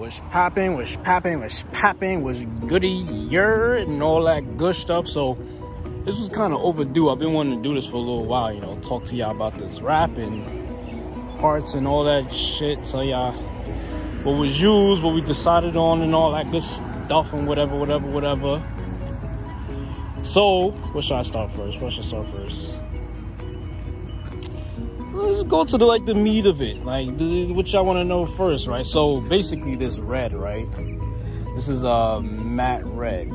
was popping, was popping, was popping, was goody year and all that good stuff. So this was kind of overdue. I've been wanting to do this for a little while, you know, talk to y'all about this wrap and parts and all that shit. So y'all, what was used, what we decided on and all that good stuff and whatever, whatever, whatever. So, what should I start first? What should I start first? Let's go to the like the meat of it like the, what y'all want to know first right? So basically this red right? This is a uh, matte red.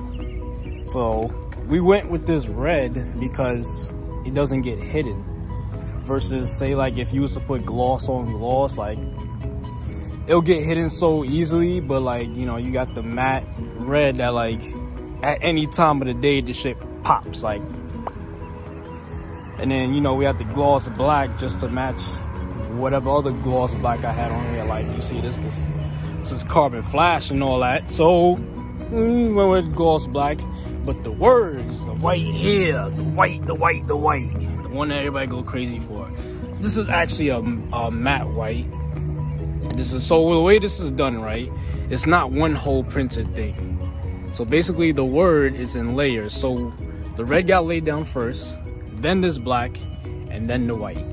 So we went with this red because it doesn't get hidden versus say like if you was to put gloss on gloss like it'll get hidden so easily but like you know you got the matte red that like at any time of the day the shit pops like and then, you know, we had the gloss black just to match whatever other gloss black I had on here. Like you see this, this, this is carbon flash and all that. So mm, we went with gloss black. But the words, the white here, the white, the white, the white, the one that everybody go crazy for. This is actually a, a matte white. This is so the way this is done, right? It's not one whole printed thing. So basically the word is in layers. So the red got laid down first then this black, and then the white.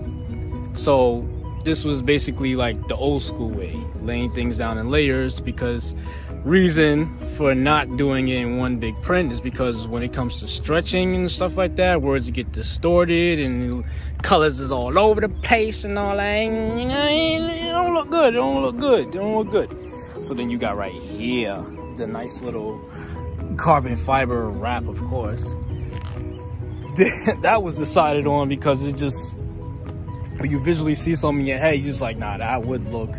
So this was basically like the old school way, laying things down in layers because reason for not doing it in one big print is because when it comes to stretching and stuff like that, words get distorted and colors is all over the place and all that. You know, it don't look good. It don't look good. It don't look good. So then you got right here the nice little carbon fiber wrap, of course. that was decided on because it just you visually see something in your head, you're just like, nah, that would look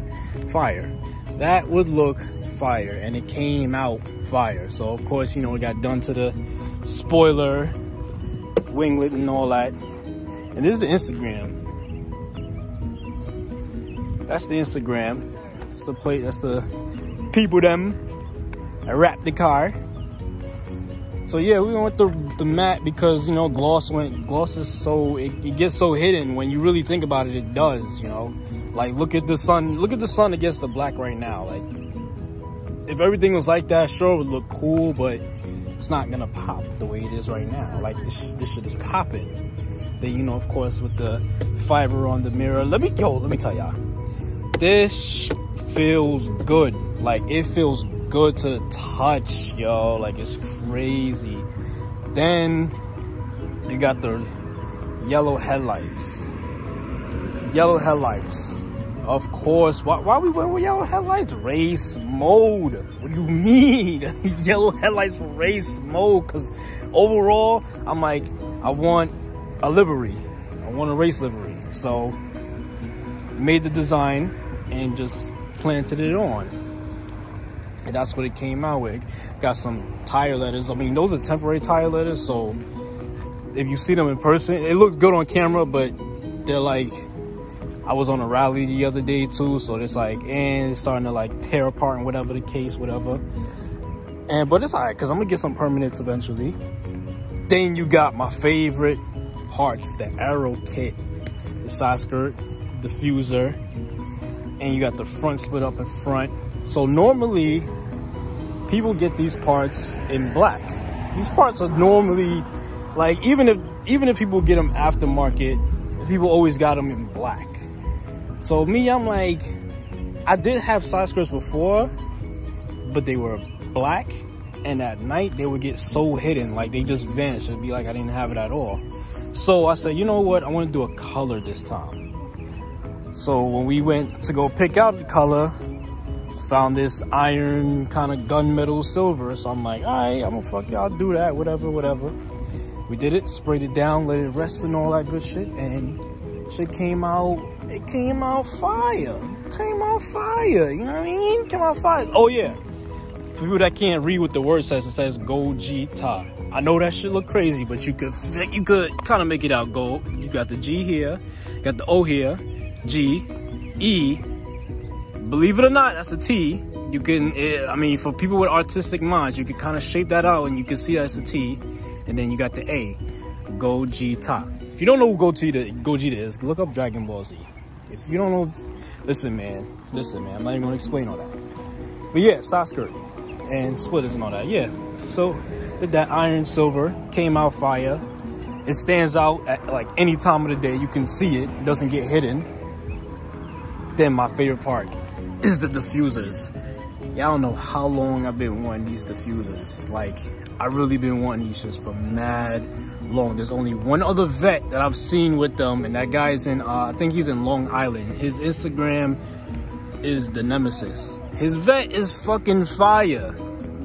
fire. That would look fire, and it came out fire. So of course, you know, it got done to the spoiler, winglet, and all that. And this is the Instagram. That's the Instagram. That's the plate. That's the people them. I wrapped the car. So yeah, we went with the, the matte because, you know, gloss went, gloss is so, it, it, gets so hidden. When you really think about it, it does, you know. Like, look at the sun, look at the sun against the black right now. Like, if everything was like that, sure, it would look cool, but it's not gonna pop the way it is right now. Like, this, this shit is popping. Then, you know, of course, with the fiber on the mirror. Let me, yo, let me tell y'all. This feels good. Like, it feels good to touch, yo. Like it's crazy. Then you got the yellow headlights. Yellow headlights. Of course. Why, why we went with yellow headlights? Race mode. What do you mean? yellow headlights race mode. Because overall, I'm like, I want a livery. I want a race livery. So, made the design and just planted it on and that's what it came out with. Got some tire letters. I mean, those are temporary tire letters, so if you see them in person, it looks good on camera, but they're like, I was on a rally the other day too, so it's like, and it's starting to like tear apart and whatever the case, whatever. And, but it's all right, cause I'm gonna get some permanents eventually. Then you got my favorite parts, the aero kit, the side skirt, diffuser, and you got the front split up in front so normally people get these parts in black. These parts are normally like even if even if people get them aftermarket, people always got them in black. So me, I'm like, I did have side skirts before, but they were black, and at night they would get so hidden, like they just vanish. It'd be like I didn't have it at all. So I said, you know what? I want to do a color this time. So when we went to go pick out the color, found this iron kind of gunmetal silver. So I'm like, all right, I'm gonna fuck y'all do that, whatever, whatever. We did it, sprayed it down, let it rest and all that good shit. And shit came out, it came out fire. came out fire, you know what I mean? came out fire. Oh yeah, for people that can't read what the word says, it says Gogeta. I know that shit look crazy, but you could you could kind of make it out gold. You got the G here, got the O here, G, E, believe it or not, that's a T. You can, it, I mean, for people with artistic minds, you can kind of shape that out and you can see that's a T. And then you got the A, Gogeta. If you don't know who Gogeta, Gogeta is, look up Dragon Ball Z. If you don't know, listen, man, listen, man, I'm not even gonna explain all that. But yeah, skirt and splitters and all that. Yeah. So that iron silver, came out fire. It stands out at like any time of the day. You can see it, it doesn't get hidden. Then my favorite part is the diffusers. Y'all don't know how long I've been wanting these diffusers. Like, I really been wanting these just for mad long. There's only one other vette that I've seen with them, and that guy's in, uh, I think he's in Long Island. His Instagram is the Nemesis. His vette is fucking fire.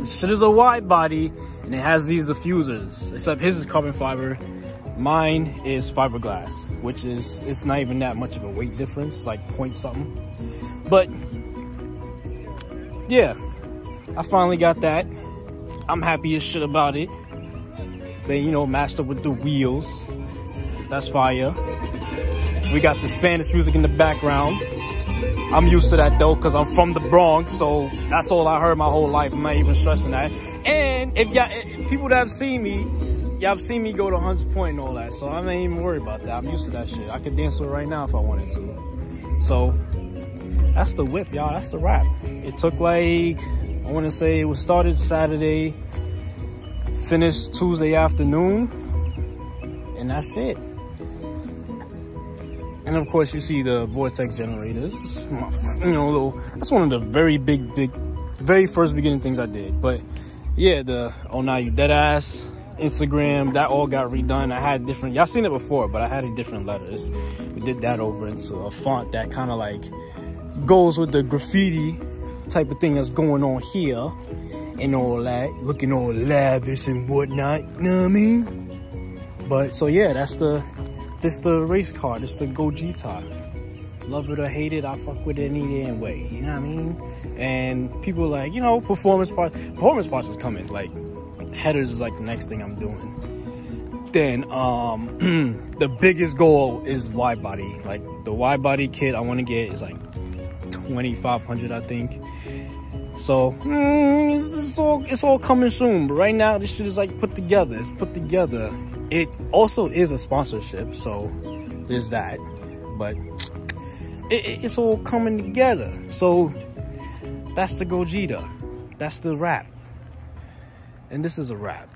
Shit is a wide body, and it has these diffusers. Except his is carbon fiber. Mine is fiberglass, which is, it's not even that much of a weight difference, like point something. But, yeah, I finally got that. I'm happy as shit about it. They, you know, up with the wheels. That's fire. We got the Spanish music in the background. I'm used to that though, cause I'm from the Bronx, so that's all I heard my whole life. I'm not even stressing that. And if y'all, eh, people that have seen me, y'all have seen me go to Hunts Point and all that, so I ain't even worried about that. I'm used to that shit. I could dance with it right now if I wanted to. So that's the whip, y'all. That's the wrap. It took like I want to say it was started Saturday, finished Tuesday afternoon, and that's it. And of course, you see the vortex generators. You know, little, that's one of the very big, big, very first beginning things I did. But yeah, the oh now you dead ass Instagram that all got redone. I had different. Y'all seen it before, but I had a different letters. We did that over into a font that kind of like goes with the graffiti type of thing that's going on here and all that, looking all lavish and whatnot, you know what I mean? But so yeah, that's the this the race car, this the Gogeta. Love it or hate it, I fuck with it any damn way, you know what I mean? And people like, you know, performance parts, performance parts is coming, like headers is like the next thing I'm doing. Then um the biggest goal is wide body. Like the wide body kit I want to get is like 2500 I think so mm, it's, it's, all it's all coming soon. But right now, this shit is like put together. It's put together. It also is a sponsorship, so there's that. But it, it's all coming together. So that's the Gogeta. That's the wrap. And this is a wrap.